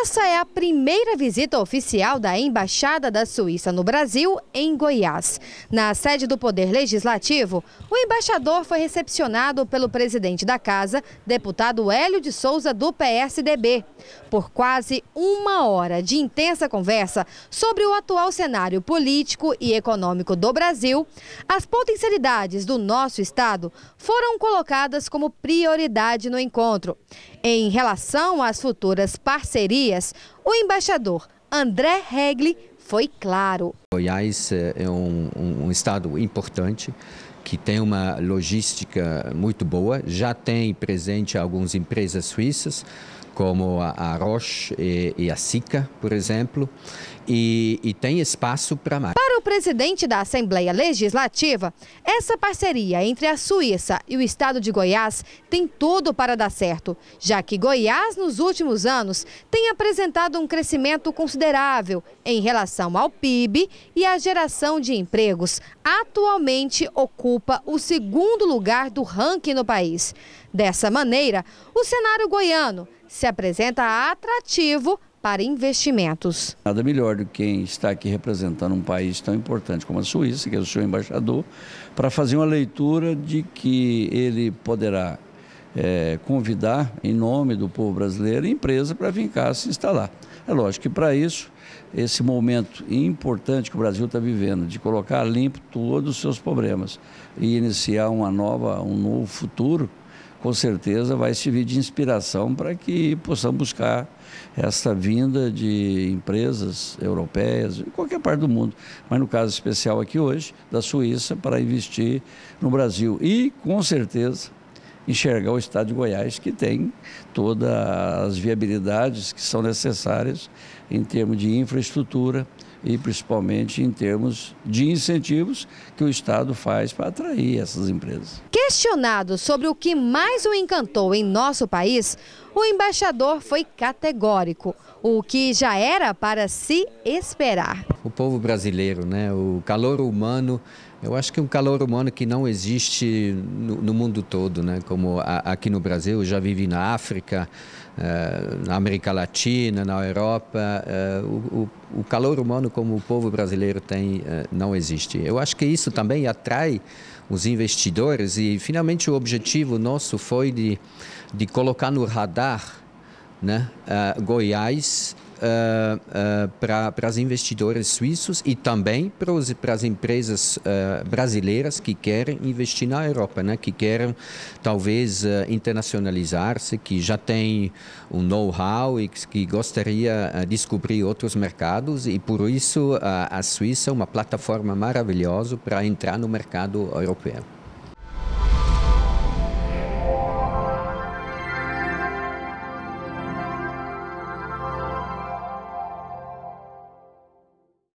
Essa é a primeira visita oficial da Embaixada da Suíça no Brasil, em Goiás. Na sede do Poder Legislativo, o embaixador foi recepcionado pelo presidente da casa, deputado Hélio de Souza, do PSDB. Por quase uma hora de intensa conversa sobre o atual cenário político e econômico do Brasil, as potencialidades do nosso Estado foram colocadas como prioridade no encontro. Em relação às futuras parcerias, o embaixador André Regli foi claro. Goiás é um, um, estado importante que tem uma logística muito boa, já tem presente algumas empresas suíças, como a, Roche e, e a Sica, por exemplo, e, e tem espaço para mais. O presidente da Assembleia Legislativa, essa parceria entre a Suíça e o estado de Goiás tem tudo para dar certo, já que Goiás, nos últimos anos, tem apresentado um crescimento considerável em relação ao PIB e à geração de empregos. Atualmente ocupa o segundo lugar do ranking no país. Dessa maneira, o cenário goiano se apresenta atrativo para investimentos. Nada melhor do que quem está aqui representando um país tão importante como a Suíça, que é o seu embaixador, para fazer uma leitura de que ele poderá é, convidar, em nome do povo brasileiro, a empresa para vir cá se instalar. É lógico que para isso, esse momento importante que o Brasil está vivendo, de colocar limpo todos os seus problemas e iniciar uma nova, um novo futuro, com certeza vai servir de inspiração para que possamos buscar essa vinda de empresas europeias, de qualquer parte do mundo, mas no caso especial aqui hoje, da Suíça, para investir no Brasil. E, com certeza, enxergar o estado de Goiás, que tem todas as viabilidades que são necessárias em termos de infraestrutura, e principalmente em termos de incentivos que o Estado faz para atrair essas empresas. Questionado sobre o que mais o encantou em nosso país, o embaixador foi categórico, o que já era para se esperar. O povo brasileiro, né, o calor humano eu acho que um calor humano que não existe no, no mundo todo, né? Como a, aqui no Brasil, eu já vivi na África, uh, na América Latina, na Europa. Uh, o, o, calor humano como o povo brasileiro tem uh, não existe. Eu acho que isso também atrai os investidores e, finalmente, o objetivo nosso foi de, de colocar no radar né, Goiás uh, uh, para os investidores suíços e também para as empresas uh, brasileiras que querem investir na Europa, né? que querem talvez internacionalizar-se, que já têm um know-how e que, que gostaria de descobrir outros mercados e por isso a Suíça é uma plataforma maravilhosa para entrar no mercado europeu.